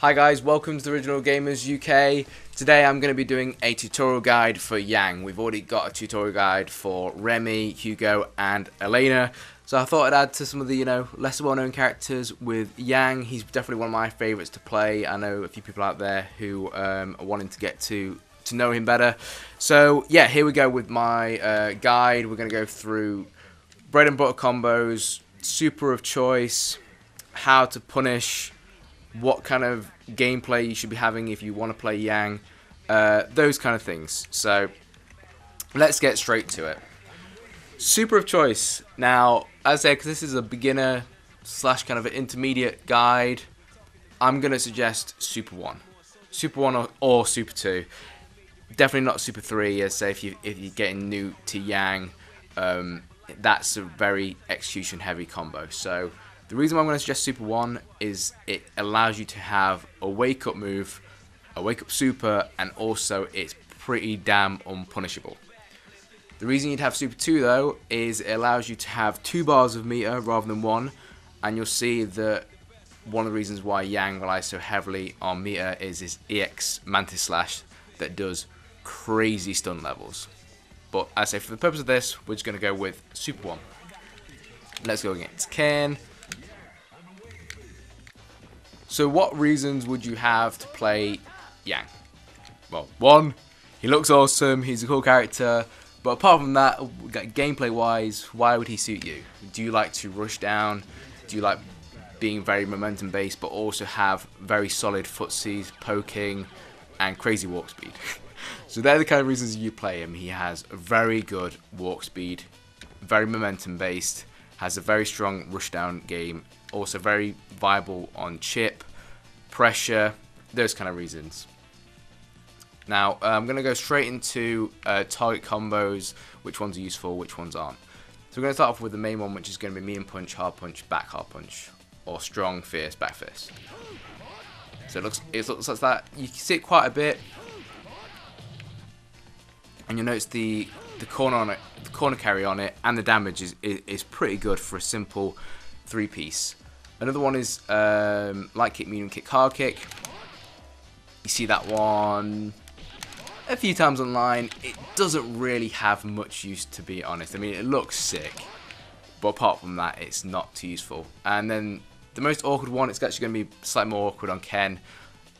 Hi guys, welcome to the Original Gamers UK. Today I'm going to be doing a tutorial guide for Yang. We've already got a tutorial guide for Remy, Hugo and Elena. So I thought I'd add to some of the, you know, lesser well known characters with Yang. He's definitely one of my favourites to play. I know a few people out there who um, are wanting to get to to know him better. So yeah, here we go with my uh, guide. We're going to go through bread and butter combos, super of choice, how to punish, what kind of gameplay you should be having if you want to play Yang, uh, those kind of things. So let's get straight to it. Super of choice. Now, as I said, because this is a beginner slash kind of an intermediate guide, I'm going to suggest Super 1. Super 1 or, or Super 2. Definitely not Super 3, as say if, you, if you're getting new to Yang. Um, that's a very execution heavy combo. So the reason why I'm going to suggest Super 1 is it allows you to have a wake up move, a wake up super, and also it's pretty damn unpunishable. The reason you'd have Super 2 though is it allows you to have two bars of meter rather than one, and you'll see that one of the reasons why Yang relies so heavily on meter is his EX Mantis Slash that does crazy stun levels. But as I say for the purpose of this, we're just going to go with Super 1. Let's go against Ken. So what reasons would you have to play Yang? Well, one, he looks awesome, he's a cool character, but apart from that, gameplay wise, why would he suit you? Do you like to rush down? Do you like being very momentum based but also have very solid footsies, poking, and crazy walk speed? so they're the kind of reasons you play him. He has very good walk speed, very momentum based, has a very strong rush down game, also very viable on chip, pressure, those kind of reasons. Now, uh, I'm going to go straight into uh, target combos, which ones are useful, which ones aren't. So we're going to start off with the main one, which is going to be medium punch, hard punch, back hard punch, or strong, fierce, back fist. So it looks, it looks like that. You can see it quite a bit, and you'll notice the the corner on it, the corner carry on it, and the damage is is, is pretty good for a simple three piece. Another one is um, light kick, medium kick, hard kick. You see that one a few times online. It doesn't really have much use, to be honest. I mean, it looks sick, but apart from that, it's not too useful. And then the most awkward one, it's actually going to be slightly more awkward on Ken.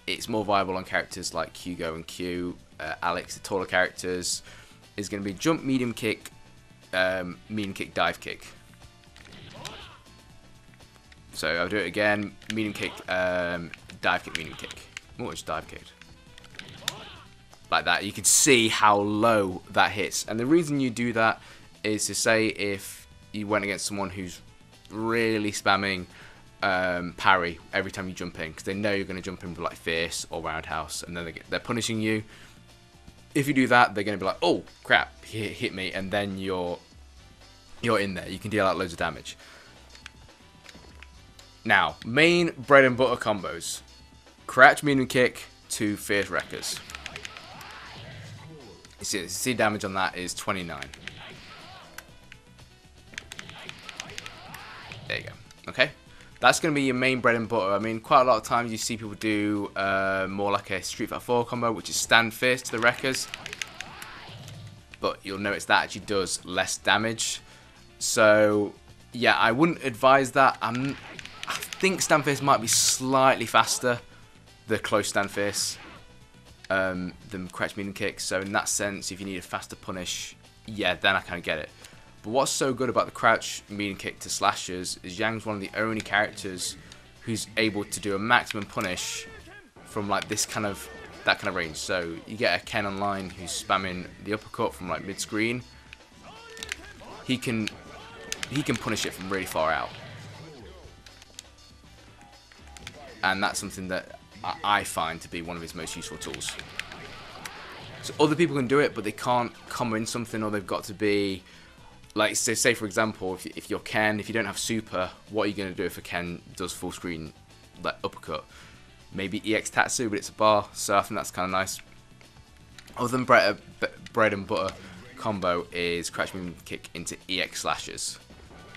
It's more viable on characters like Hugo and Q, uh, Alex, the taller characters. Is going to be jump, medium kick, um, medium kick, dive kick. So I'll do it again. Medium kick, um, dive kick, medium kick. Oh, it's dive kicked. Like that. You can see how low that hits. And the reason you do that is to say if you went against someone who's really spamming um, parry every time you jump in because they know you're going to jump in with like fierce or roundhouse and then they get, they're punishing you. If you do that, they're going to be like, oh crap, he hit me, and then you're you're in there. You can deal out loads of damage. Now, main bread and butter combos. Crouch medium kick to Fierce Rekkas. You see, see damage on that is 29. There you go. Okay. That's going to be your main bread and butter. I mean, quite a lot of times you see people do uh, more like a Street Fighter 4 combo, which is stand fierce to the Rekkas. But you'll notice that actually does less damage. So, yeah, I wouldn't advise that. I'm think stand fierce might be slightly faster, the close stand fierce, um, than crouch medium kick. So in that sense, if you need a faster punish, yeah, then I kind of get it. But what's so good about the crouch medium kick to slashers is Yang's one of the only characters who's able to do a maximum punish from like this kind of that kind of range. So you get a Ken online who's spamming the uppercut from like mid screen. He can he can punish it from really far out. And that's something that I find to be one of his most useful tools. So other people can do it, but they can't come in something, or they've got to be like say, say for example, if, if you're Ken, if you don't have super, what are you going to do if a Ken does full screen like uppercut? Maybe EX Tatsu, but it's a bar, so I think that's kind of nice. Other than bread, bread and butter combo is crouch kick into EX slashes.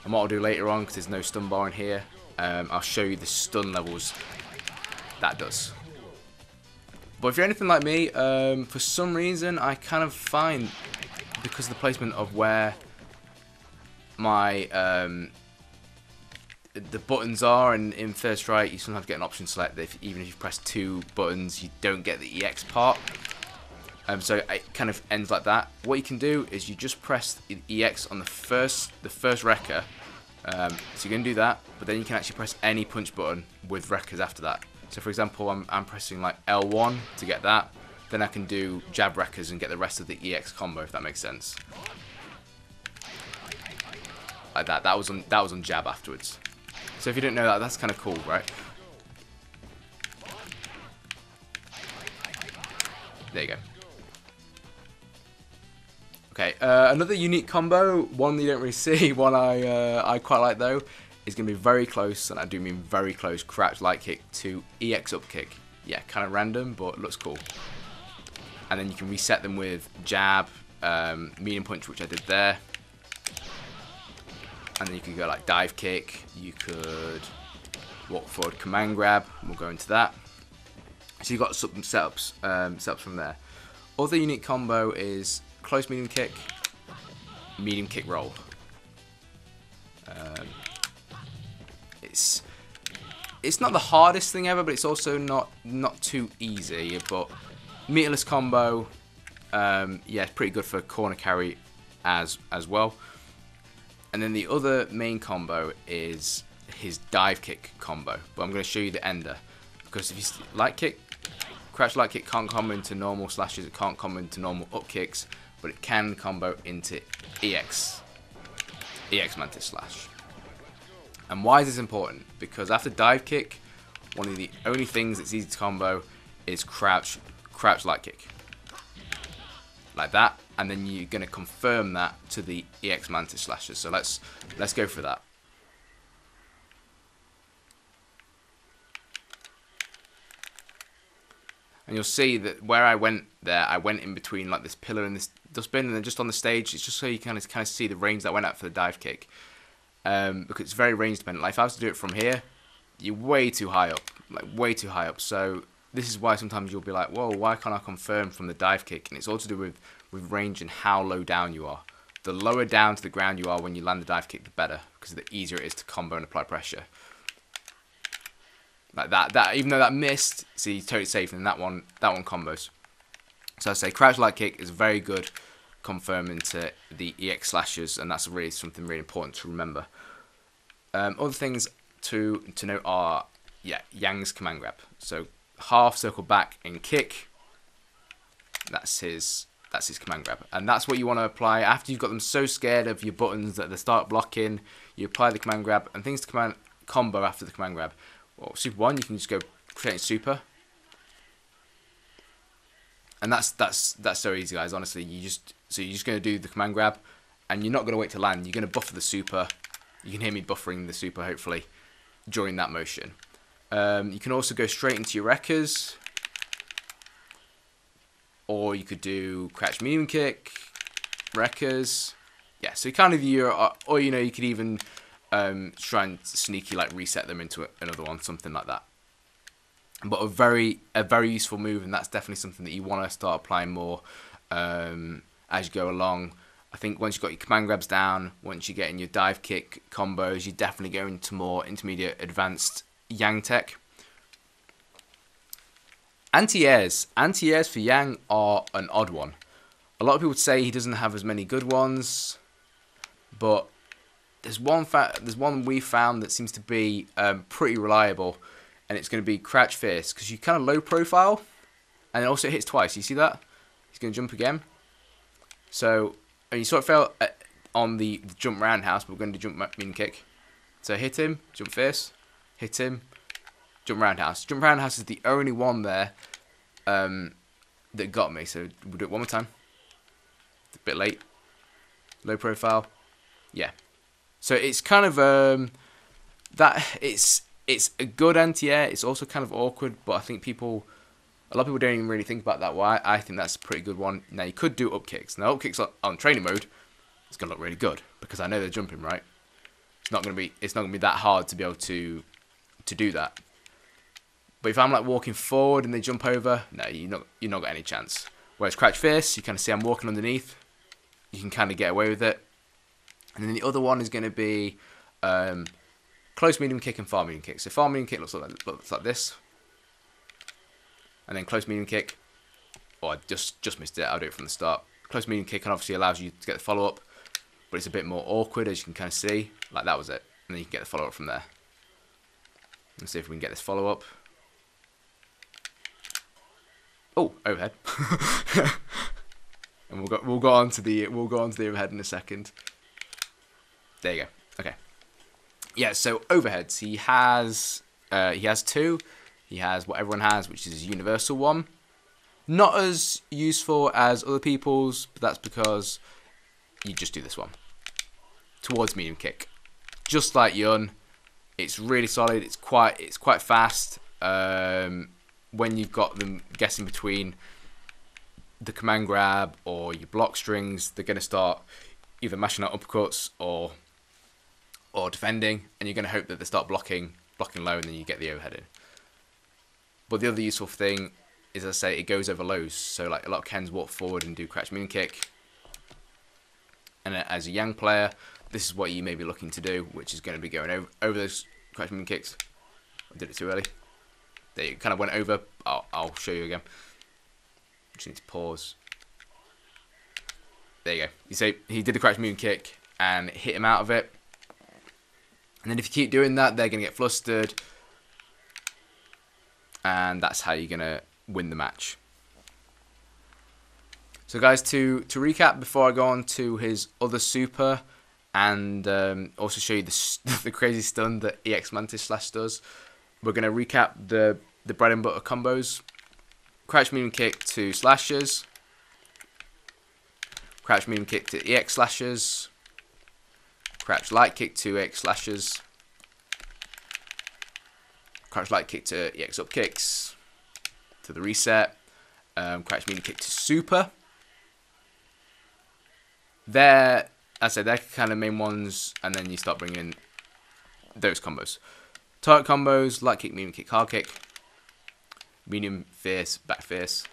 And what I'll do later on, because there's no stun bar in here, um, I'll show you the stun levels that does. But if you're anything like me, um, for some reason I kind of find, because of the placement of where my um, the buttons are, and in First Strike you sometimes get an option select that if, even if you press two buttons you don't get the EX part. Um, so it kind of ends like that. What you can do is you just press the EX on the first the first Rekka. Um, so you can do that, but then you can actually press any punch button with Rekkas after that. So for example, I'm, I'm pressing like L1 to get that. Then I can do jab Rekkas and get the rest of the EX combo, if that makes sense. Like that. That was on that was on jab afterwards. So if you didn't know that, that's kind of cool, right? There you go. Okay, uh, another unique combo, one you don't really see, one I uh, I quite like though, is going to be very close, and I do mean very close, crouch light kick to EX up kick. Yeah, kind of random, but looks cool. And then you can reset them with jab, um, medium punch, which I did there. And then you can go like dive kick, you could walk forward command grab, we'll go into that. So you've got some setups, um, setups from there. Other unique combo is close medium kick, medium kick roll. Um, it's it's not the hardest thing ever, but it's also not not too easy. But meterless combo, um, yeah, pretty good for corner carry as as well. And then the other main combo is his dive kick combo. But I'm going to show you the ender because if you light kick, crouch light kick can't come into normal slashes, it can't come into normal up kicks, but it can combo into EX, EX Mantis Slash. And why is this important? Because after dive kick, one of the only things that's easy to combo is crouch, crouch light kick. Like that, and then you're going to confirm that to the EX Mantis Slashes. So let's let's go for that. And you'll see that where I went there, I went in between like this pillar and this dustbin, and then just on the stage, it's just so you kind of kind of see the range that I went at for the dive kick. Um, because it's very range dependent. Like if I was to do it from here, you're way too high up, like way too high up. So this is why sometimes you'll be like, whoa, why can't I confirm from the dive kick? And it's all to do with with range and how low down you are. The lower down to the ground you are when you land the dive kick, the better, because the easier it is to combo and apply pressure. Like that, that even though that missed, see, totally safe, and that one, that one combos. So I say crouch light kick is very good confirming to the EX slashes, and that's really something really important to remember. Um, other things to to note are yeah, Yang's command grab. So half circle back and kick. That's his that's his command grab. And that's what you want to apply after you've got them so scared of your buttons that they start blocking. You apply the command grab and things to command combo after the command grab. Well, super one, you can just go create super. And that's that's that's so easy, guys. Honestly, you just so you're just gonna do the command grab, and you're not gonna wait to land. You're gonna buffer the super. You can hear me buffering the super, hopefully, during that motion. Um, you can also go straight into your rekkas, or you could do crouch medium kick, rekkas. Yeah, so kind of you or you know you could even um, try and sneaky like reset them into another one, something like that. But a very a very useful move, and that's definitely something that you want to start applying more um, as you go along. I think once you've got your command grabs down, once you get in your dive kick combos, you're definitely going to more intermediate advanced Yang tech. Anti-airs. Anti-airs for Yang are an odd one. A lot of people say he doesn't have as many good ones, but there's one fa- there's one we found that seems to be um, pretty reliable, and it's going to be crouch fierce because you kind of low profile, and it also hits twice. You see that? He's going to jump again. So, and you sort of fell uh, on the, the jump roundhouse, but we're going to jump mean kick. So hit him, jump fierce, hit him, Jump Roundhouse. Jump Roundhouse is the only one there um, that got me. So we'll do it one more time. It's a bit late. Low profile. Yeah. So it's kind of um, that it's it's a good anti-air. It's also kind of awkward, but I think people, a lot of people don't even really think about that. Why? I think that's a pretty good one. Now you could do up kicks. Now up kicks on training mode, it's gonna look really good because I know they're jumping right. It's not gonna be it's not gonna be that hard to be able to to do that. But if I'm like walking forward and they jump over, no, you're not you're not got any chance. Whereas crouch fierce, you kind of see I'm walking underneath. You can kind of get away with it. And then the other one is going to be um, close medium kick and far medium kick. So far medium kick looks like looks like this, and then close medium kick. Oh, I just just missed it. I'll do it from the start. Close medium kick and obviously allows you to get the follow up, but it's a bit more awkward as you can kind of see. Like that was it, and then you can get the follow up from there. Let's see if we can get this follow up. Oh, overhead. and we'll go we'll go on to the we'll go on to the overhead in a second. There you go. Okay. Yeah, so overheads. He has uh, he has two. He has what everyone has, which is a universal one. Not as useful as other people's, but that's because you just do this one. Towards medium kick. Just like Yun. It's really solid, it's quite it's quite fast. Um, when you've got them guessing between the command grab or your block strings, they're going to start either mashing out uppercuts or or defending, and you're going to hope that they start blocking blocking low, and then you get the overhead in. But the other useful thing is, as I say, it goes over lows. So like a lot of Kens walk forward and do crouch moon kick, and as a Yang player, this is what you may be looking to do, which is going to be going over, over those crouch moon kicks. I did it too early. They kind of went over. I'll, I'll show you again. Just need to pause. There you go. You see, he did the crouch moon kick and hit him out of it. And then if you keep doing that, they're going to get flustered. And that's how you're going to win the match. So guys, to, to recap before I go on to his other super and um, also show you the, the crazy stun that EX Mantis Slash does, we're going to recap the, the bread and butter combos. Crouch medium kick to slashes. Crouch medium kick to EX slashes. Crouch light kick to EX slashes. Crouch light kick to EX up kicks. To the reset. Um, crouch medium kick to super. They're, I said, they're kind of main ones, and then you start bringing in those combos. Target combos, light kick, medium kick, hard kick. Medium fierce, back fierce.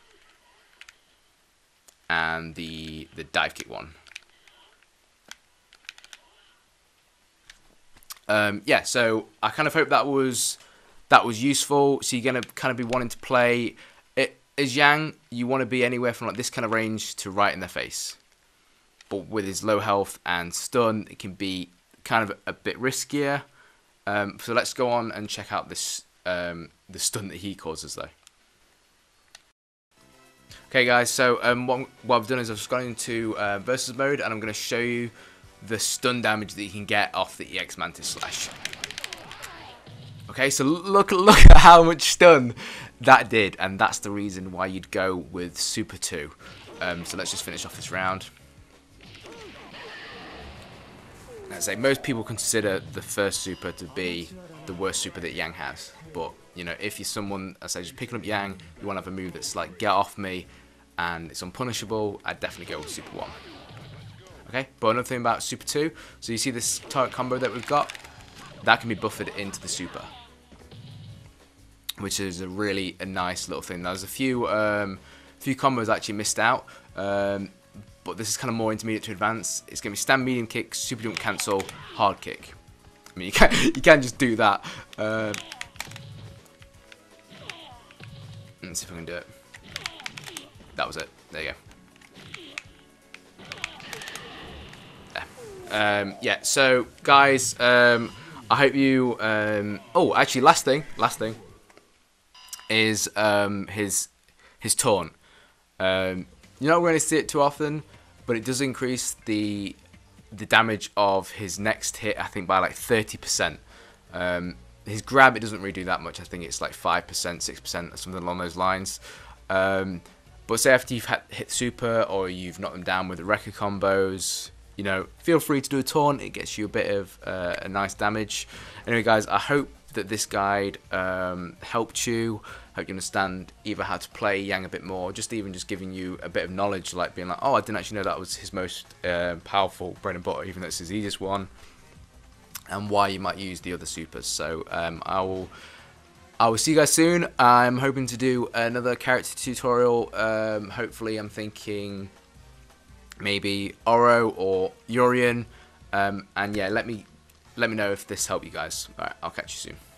And the the dive kick one. Um, yeah, so I kind of hope that was that was useful. So you're gonna kind of be wanting to play it as Yang. You want to be anywhere from like this kind of range to right in their face. But with his low health and stun, it can be kind of a bit riskier. Um, so let's go on and check out this um, the stun that he causes though. Okay guys, so um, what, what, I've done is I've just gone into uh, versus mode and I'm going to show you the stun damage that you can get off the EX Mantis Slash. Okay, so look look at how much stun that did, and that's the reason why you'd go with Super 2. Um, so let's just finish off this round. I say most people consider the first super to be the worst super that Yang has, but you know if you're someone, I say just picking up Yang, you want to have a move that's like get off me, and it's unpunishable. I'd definitely go with Super One. Okay, but another thing about Super Two, so you see this target combo that we've got, that can be buffered into the super, which is a really a nice little thing. There's a few um, few combos I actually missed out. Um, but this is kind of more intermediate to advanced. It's going to be stand medium kick, super jump cancel, hard kick. I mean, you can't, you can't just do that. Uh, let's see if I can do it. That was it. There you go. Um, yeah so guys, um, I hope you... Um, oh, actually, last thing, last thing is um, his his taunt. Um, you're not going to see it too often, but it does increase the the damage of his next hit, I think, by like 30%. Um, his grab, it doesn't really do that much. I think it's like 5%, 6%, something along those lines. Um, but say after you've hit super or you've knocked them down with the Rekka combos, you know, feel free to do a taunt. It gets you a bit of uh, a nice damage. Anyway, guys, I hope that this guide um, helped you. Hope you understand either how to play Yang a bit more, just even just giving you a bit of knowledge, like being like, oh, I didn't actually know that was his most uh, powerful bread and butter, even though it's his easiest one, and why you might use the other supers. So um, I will I will see you guys soon. I'm hoping to do another character tutorial. Um, hopefully, I'm thinking maybe Oro or Urian. Um, and yeah, let me let me know if this helped you guys. Alright, I'll catch you soon.